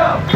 Yeah.